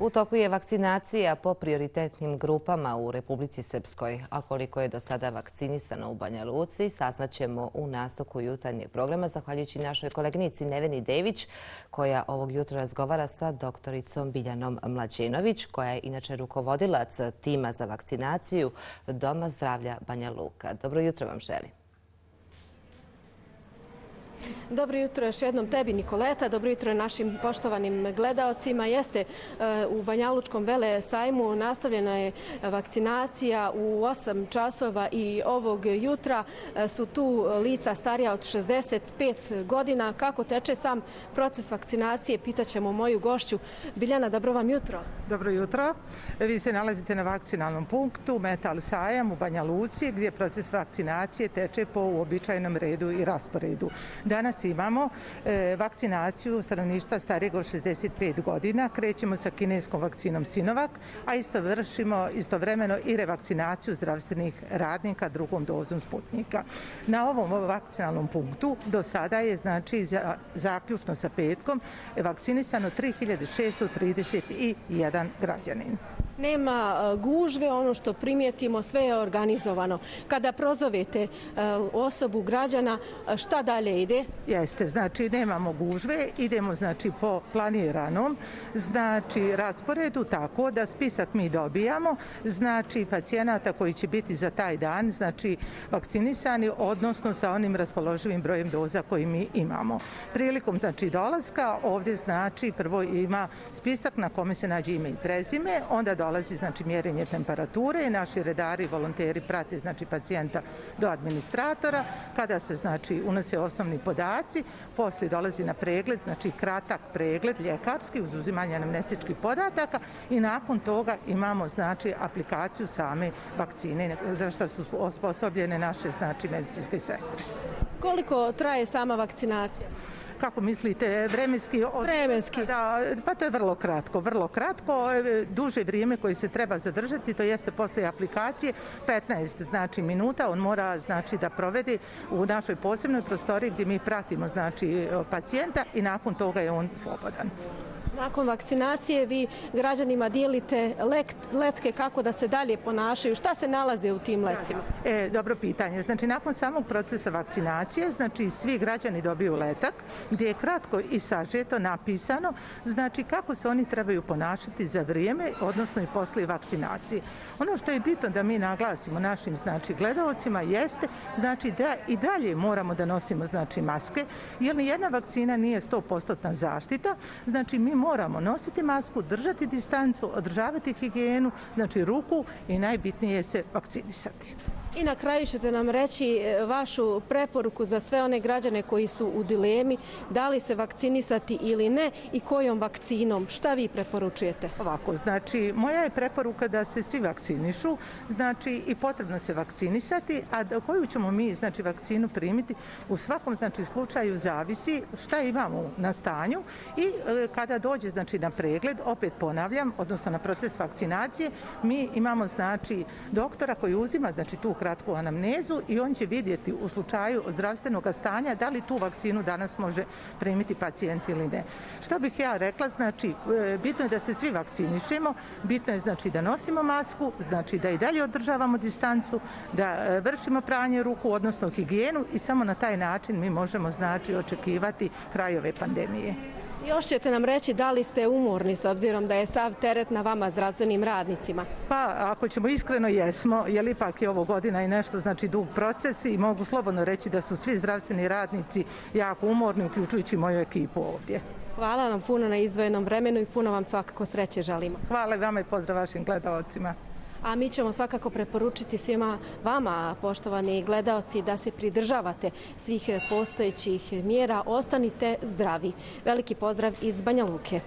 U toku je vakcinacija po prioritetnim grupama u Republici Srpskoj, a koliko je do sada vakcinisano u Banja Luci, saznaćemo u nastavku jutarnjeg programa, zahvaljujući našoj kolegnici Neveni Dević, koja ovog jutra razgovara sa doktoricom Biljanom Mlađenović, koja je inače rukovodilac tima za vakcinaciju Doma zdravlja Banja Luka. Dobro jutro vam želim. Dobro jutro još jednom tebi Nikoleta, dobro jutro našim poštovanim gledaocima. Jeste e, u Banjalučkom vele sajmu nastavljena je vakcinacija u 8 časova i ovog jutra e, su tu lica starija od 65 godina. Kako teče sam proces vakcinacije? Pitaćemo moju gošću. Biljana, dobro vam jutro. Dobro jutro. Vi se nalazite na vakcinalnom punktu Metal Sajam u Banja Luci gdje proces vakcinacije teče po uobičajnom redu i rasporedu. Danas imamo e, vakcinaciju stanovništva starijeg od 65 godina. Krećemo sa kineskom vakcinom Sinovac, a isto vršimo istovremeno i revakcinaciju zdravstvenih radnika drugom dozom Sputnika. Na ovom vakcinalnom punktu do sada je znači zaključno sa petkom vakcinisano 3631 građanin nema e, gužve, ono što primijetimo, sve je organizovano. Kada prozovete e, osobu građana, e, šta dalje ide? Jeste, znači nemamo gužve, idemo znači po planiranom, znači rasporedu tako da spisak mi dobijamo, znači pacijenata koji će biti za taj dan, znači vakcinisani, odnosno sa onim raspoloživim brojem doza koji mi imamo. Prilikom znači dolaska, ovdje znači prvo ima spisak na kome se nađe ime i prezime, onda do dolazi znači mjerenje temperature i naši redari i volonteri prate znači pacijenta do administratora. Kada se znači unose osnovni podaci posle dolazi na pregled znači kratak pregled ljekarski uz uzimanje anamnestičkih podataka i nakon toga imamo znači aplikaciju same vakcine za što su osposobljene naše znači medicinske sestre. Koliko traje sama vakcinacija? Kako mislite, vremenski? Vremenski. Da, pa to je vrlo kratko, vrlo kratko. E, duže vrijeme koje se treba zadržati, to jeste posle aplikacije, 15 znači minuta, on mora znači da provede u našoj posebnoj prostoriji gdje mi pratimo znači pacijenta i nakon toga je on slobodan. Nakon vakcinacije vi građanima dijelite letke kako da se dalje ponašaju. Šta se nalaze u tim lecima? E, dobro pitanje. Znači, nakon samog procesa vakcinacije, znači, svi građani dobiju letak gdje je kratko i sažeto napisano, znači, kako se oni trebaju ponašati za vrijeme, odnosno i posle vakcinacije. Ono što je bitno da mi naglasimo našim, znači, gledalcima jeste, znači, da i dalje moramo da nosimo, znači, maske, jer ni jedna vakcina nije 100% zaštita, znači, mi moramo nositi masku, držati distancu, održavati higijenu, znači ruku i najbitnije je se vakcinisati. I na kraju ćete nam reći e, vašu preporuku za sve one građane koji su u dilemi, da li se vakcinisati ili ne i kojom vakcinom. Šta vi preporučujete? Ovako, znači, moja je preporuka da se svi vakcinišu, znači i potrebno se vakcinisati, a koju ćemo mi, znači, vakcinu primiti, u svakom, znači, slučaju zavisi šta imamo na stanju i e, kada dođe, znači, na pregled, opet ponavljam, odnosno na proces vakcinacije, mi imamo, znači, doktora koji uzima, znači, tu kratku anamnezu i on će vidjeti u slučaju zdravstvenog stanja da li tu vakcinu danas može primiti pacijent ili ne. Što bih ja rekla, znači, e, bitno je da se svi vakcinišemo, bitno je znači da nosimo masku, znači da i dalje održavamo distancu, da e, vršimo pranje ruku, odnosno higijenu i samo na taj način mi možemo znači očekivati kraj ove pandemije. Još ćete nam reći da li ste umorni s obzirom da je sav teret na vama zdravstvenim radnicima? Pa, ako ćemo iskreno, jesmo, jer ipak je ovo godina i nešto znači dug proces i mogu slobodno reći da su svi zdravstveni radnici jako umorni, uključujući moju ekipu ovdje. Hvala nam puno na izdvojenom vremenu i puno vam svakako sreće želimo. Hvala vama i pozdrav vašim gledalcima a mi ćemo svakako preporučiti svima vama, poštovani gledaoci, da se pridržavate svih postojećih mjera. Ostanite zdravi. Veliki pozdrav iz Banja Luke.